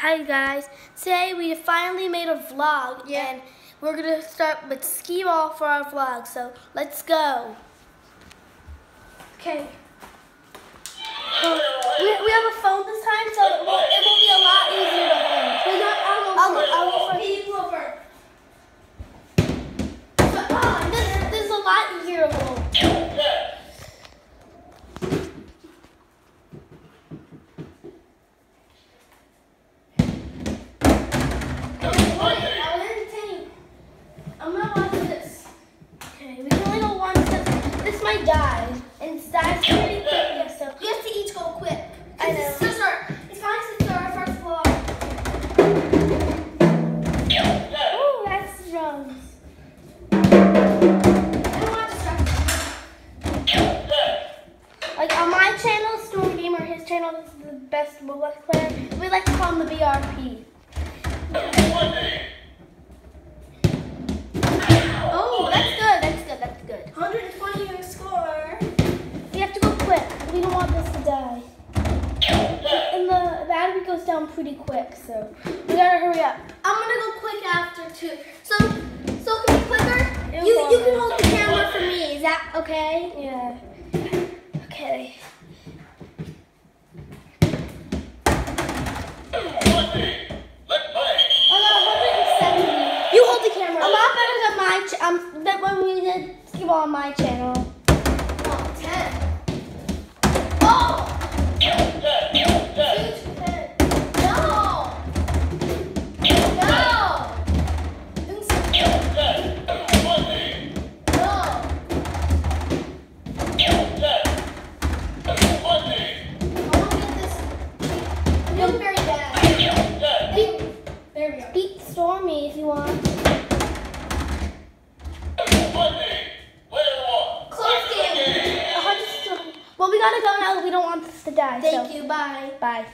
Hi guys, today we finally made a vlog Yeah. and we're gonna start with skee ball for our vlog, so let's go. Okay. We, we have a phone this time, so it will, it will be a lot easier to hold. Wait, no, I'll go I'll go- first. I'll go first. You go first. But, ah, this, this is a lot easier to hold. I'll entertain. I'm gonna watch this. Okay, we can only go one might die. And it's pretty quick, yeah, so. We have to each go quick. I know. This is our, it's it's our first vlog. Ooh, that's drums. I want to Like on my channel, Storm Gamer, his channel is the best Roblox player. We like to call him the BRP. Don't want this to die. And the battery goes down pretty quick, so we gotta hurry up. I'm gonna go quick after too. So, so can be quicker. It'll You, you can hold the camera for me. Is that okay? Yeah. Okay. I got 170. You hold the camera. A lot better than my um than when we did skip on my channel. Oh, 10. We go. Beat Stormy if you want. Close game. Well, we gotta go now. We don't want this to die. Thank so. you. Bye. Bye.